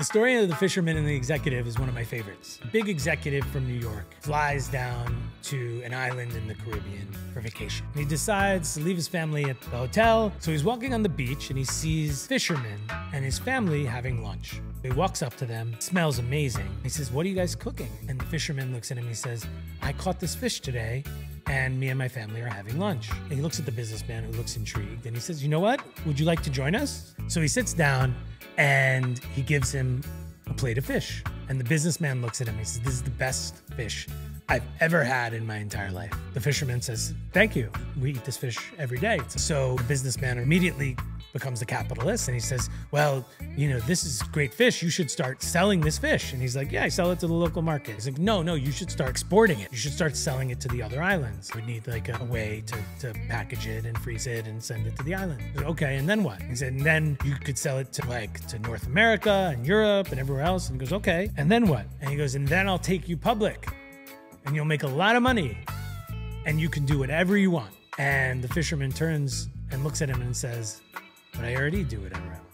The story of the fisherman and the executive is one of my favorites. A big executive from New York flies down to an island in the Caribbean for vacation. He decides to leave his family at the hotel, so he's walking on the beach and he sees fishermen and his family having lunch. He walks up to them, smells amazing. He says, What are you guys cooking? And the fisherman looks at him and he says, I caught this fish today and me and my family are having lunch. And he looks at the businessman who looks intrigued and he says, You know what? Would you like to join us? So he sits down and he gives him a plate of fish. And the businessman looks at him. He says, This is the best fish I've ever had in my entire life. The fisherman says, Thank you. We eat this fish every day. So the businessman immediately becomes a capitalist and he says, Well, you know, this is great fish. You should start selling this fish. And he's like, Yeah, I sell it to the local market. He's like, No, no, you should start exporting it. You should start selling it to the other islands. We need like a, way to, to package it and freeze it and send it to the island. Said, okay, and then what? He said, And then you could sell it to like to North America and Europe and everywhere else. And he goes, Okay, and then what? And he goes, And then I'll take you public and you'll make a lot of money and you can do whatever you want. And the fisherman turns and looks at him and says, but I already do whatever I want.